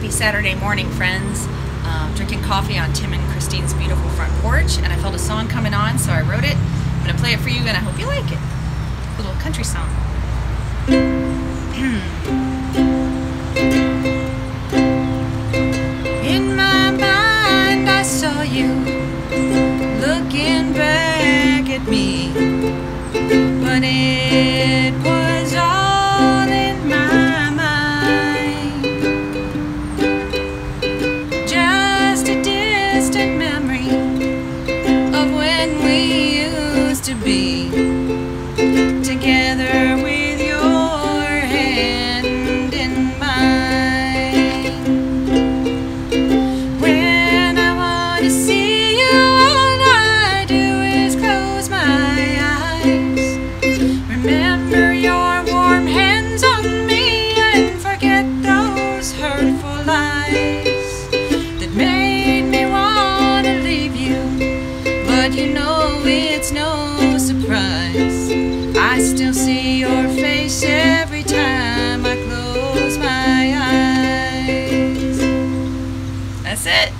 happy Saturday morning, friends. Um, drinking coffee on Tim and Christine's beautiful front porch, and I felt a song coming on, so I wrote it. I'm going to play it for you, and I hope you like it. A little country song. In my mind, I saw you looking back at me, but it was of when we used to be it's no surprise I still see your face every time I close my eyes. That's it.